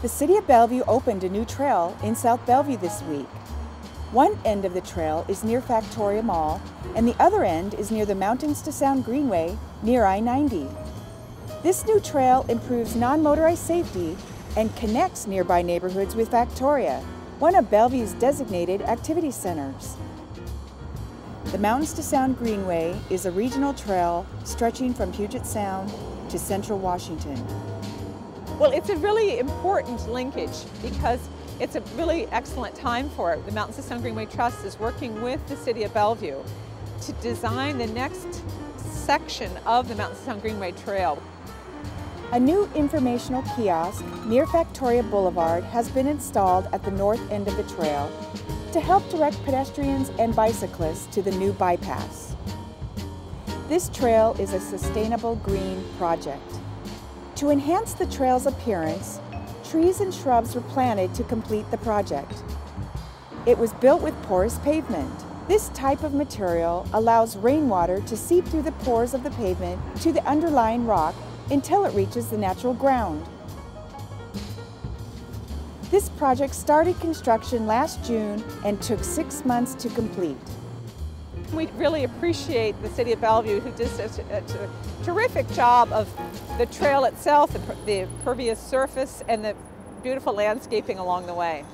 The City of Bellevue opened a new trail in South Bellevue this week. One end of the trail is near Factoria Mall, and the other end is near the Mountains to Sound Greenway near I 90. This new trail improves non motorized safety and connects nearby neighborhoods with Factoria, one of Bellevue's designated activity centers. The Mountains to Sound Greenway is a regional trail stretching from Puget Sound to central Washington. Well, it's a really important linkage because it's a really excellent time for it. The Mountains to Sound Greenway Trust is working with the City of Bellevue to design the next section of the Mountains to Sound Greenway Trail. A new informational kiosk near Factoria Boulevard has been installed at the north end of the trail to help direct pedestrians and bicyclists to the new bypass. This trail is a sustainable green project. To enhance the trail's appearance, trees and shrubs were planted to complete the project. It was built with porous pavement. This type of material allows rainwater to seep through the pores of the pavement to the underlying rock until it reaches the natural ground. This project started construction last June and took six months to complete. We really appreciate the City of Bellevue who did such a, a terrific job of the trail itself, the, the pervious surface, and the beautiful landscaping along the way.